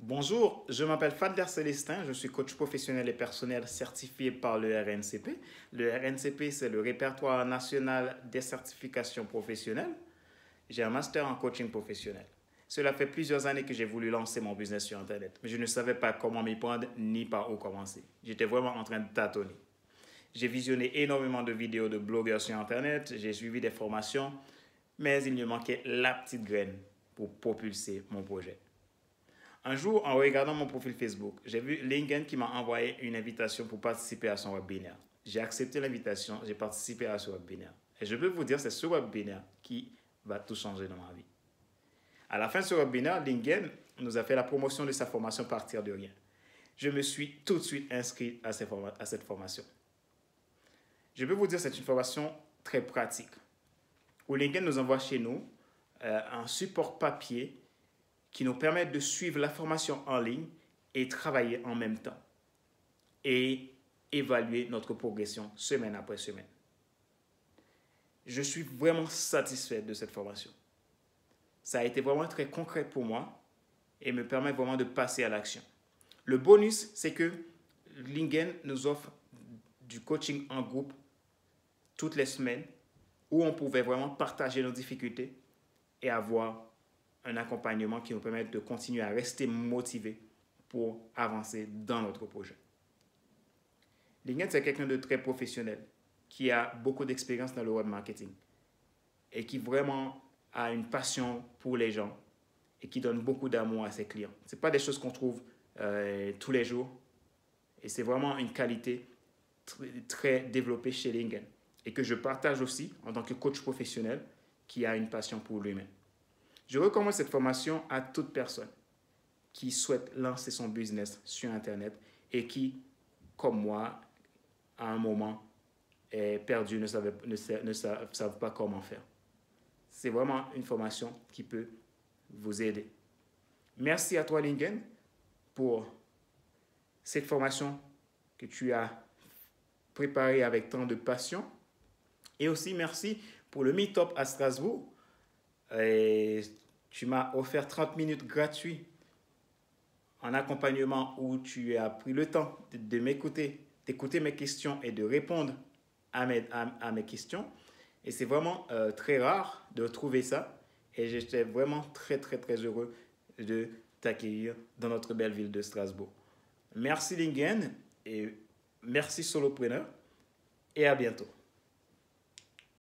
Bonjour, je m'appelle Fadler Célestin, je suis coach professionnel et personnel certifié par le RNCP. Le RNCP, c'est le répertoire national des certifications professionnelles. J'ai un master en coaching professionnel. Cela fait plusieurs années que j'ai voulu lancer mon business sur Internet, mais je ne savais pas comment m'y prendre ni par où commencer. J'étais vraiment en train de tâtonner. J'ai visionné énormément de vidéos de blogueurs sur Internet, j'ai suivi des formations, mais il me manquait la petite graine pour propulser mon projet. Un jour, en regardant mon profil Facebook, j'ai vu Lingen qui m'a envoyé une invitation pour participer à son webinaire. J'ai accepté l'invitation, j'ai participé à ce webinaire. Et je peux vous dire, c'est ce webinaire qui va tout changer dans ma vie. À la fin de ce webinaire, Lingen nous a fait la promotion de sa formation Partir de rien. Je me suis tout de suite inscrit à cette formation. Je peux vous dire, c'est une formation très pratique. Où Lingen nous envoie chez nous euh, un support papier qui nous permet de suivre la formation en ligne et travailler en même temps et évaluer notre progression semaine après semaine. Je suis vraiment satisfait de cette formation. Ça a été vraiment très concret pour moi et me permet vraiment de passer à l'action. Le bonus, c'est que Lingen nous offre du coaching en groupe toutes les semaines où on pouvait vraiment partager nos difficultés et avoir un accompagnement qui nous permette de continuer à rester motivés pour avancer dans notre projet. Lingen, c'est quelqu'un de très professionnel qui a beaucoup d'expérience dans le web marketing et qui vraiment a une passion pour les gens et qui donne beaucoup d'amour à ses clients. Ce pas des choses qu'on trouve euh, tous les jours et c'est vraiment une qualité très, développée chez Lingen et que je partage aussi en tant que coach professionnel qui a une passion pour l'humain. Je recommande cette formation à toute personne qui souhaite lancer son business sur Internet et qui, comme moi, à un moment, est perdu, ne savent, pas comment faire. C'est vraiment une formation qui peut vous aider. Merci à toi, Lingen, pour cette formation que tu as préparée avec tant de passion. Et aussi, merci pour le Meetup à Strasbourg et tu m'as offert 30 minutes gratuits en accompagnement où tu as pris le temps de, m'écouter, d'écouter mes questions et de répondre à mes, à, mes questions. Et c'est vraiment euh, très rare de trouver ça. Et j'étais vraiment très, très, très heureux de t'accueillir dans notre belle ville de Strasbourg. Merci Lingen et merci Solopreneur et à bientôt.